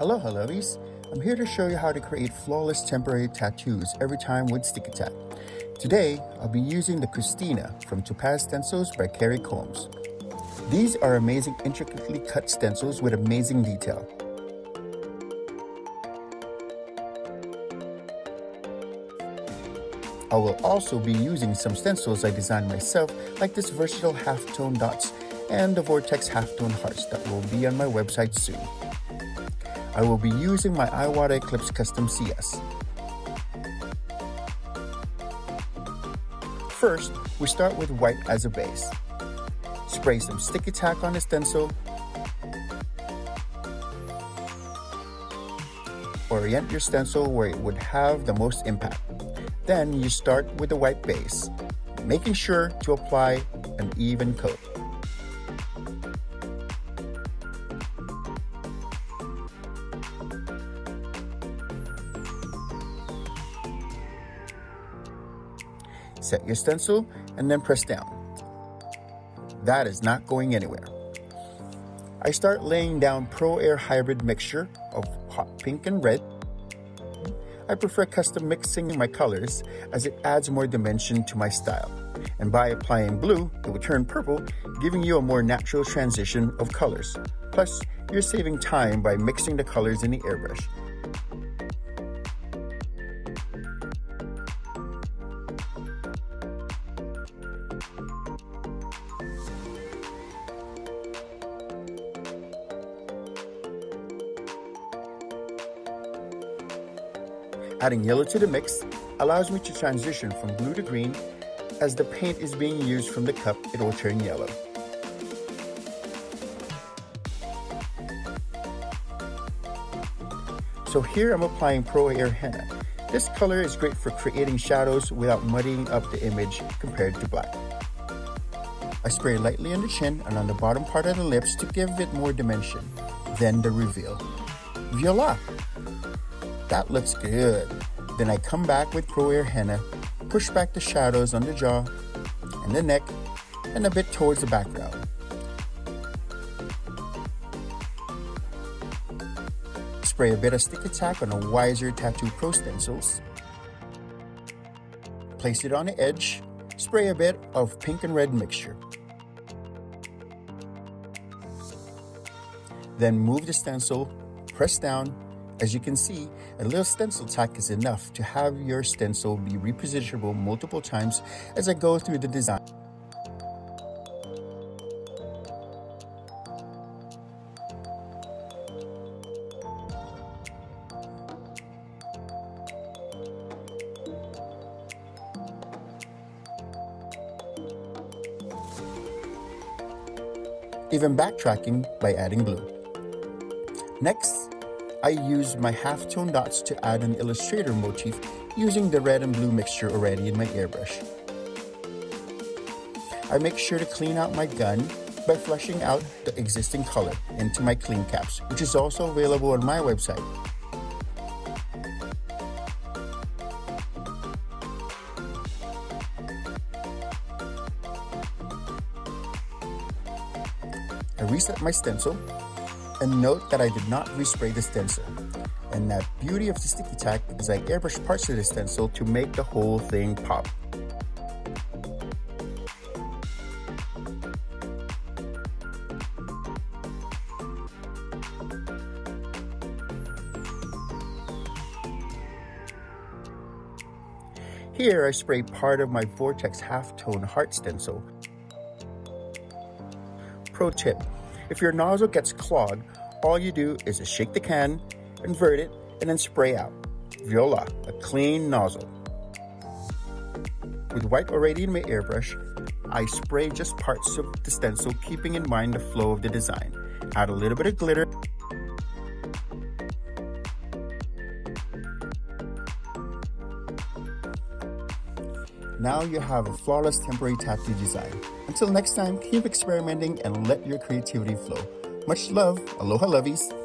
Aloha lovies! I'm here to show you how to create flawless temporary tattoos every time with StikiTak. Today, I'll be using the Christina from Topaz Stencils by Carrie Combs. These are amazing intricately cut stencils with amazing detail. I will also be using some stencils I designed myself like this versatile halftone dots and the Vortex halftone hearts that will be on my website soon. I will be using my Iwata Eclipse Custom CS. First, we start with white as a base. Spray some StikiTak on the stencil. Orient your stencil where it would have the most impact. Then you start with the white base, making sure to apply an even coat. Set your stencil and then press down. That is not going anywhere. I start laying down PRO-AIIR Hybrid mixture of hot pink and red. I prefer custom mixing in my colors as it adds more dimension to my style. And by applying blue, it will turn purple, giving you a more natural transition of colors. Plus, you're saving time by mixing the colors in the airbrush. Adding yellow to the mix allows me to transition from blue to green. As the paint is being used from the cup, it will turn yellow. So here I'm applying PRO-AIIR Henna. This color is great for creating shadows without muddying up the image compared to black. I spray lightly on the chin and on the bottom part of the lips to give it more dimension. Then the reveal. Voila! That looks good. Then I come back with PRO-AIIR Henna, push back the shadows on the jaw and the neck and a bit towards the background. Spray a bit of StikiTak on a Wiser Tattoo Pro stencils. Place it on the edge. Spray a bit of pink and red mixture. Then move the stencil, press down, as you can see, a little stencil tack is enough to have your stencil be repositionable multiple times as I go through the design. Even backtracking by adding glue. Next, I use my halftone dots to add an illustrator motif using the red and blue mixture already in my airbrush. I make sure to clean out my gun by flushing out the existing color into my clean caps, which is also available on my website. I reset my stencil and note that I did not respray the stencil. And that beauty of the StikiTak is I airbrush parts of the stencil to make the whole thing pop. Here I spray part of my Vortex halftone heart stencil. Pro tip, if your nozzle gets clogged, all you do is just shake the can, invert it, and then spray out. Voila, a clean nozzle. With white already in my airbrush, I spray just parts of the stencil keeping in mind the flow of the design. Add a little bit of glitter Now you have a flawless temporary tattoo design. Until next time, keep experimenting and let your creativity flow. Much love. Aloha lovies.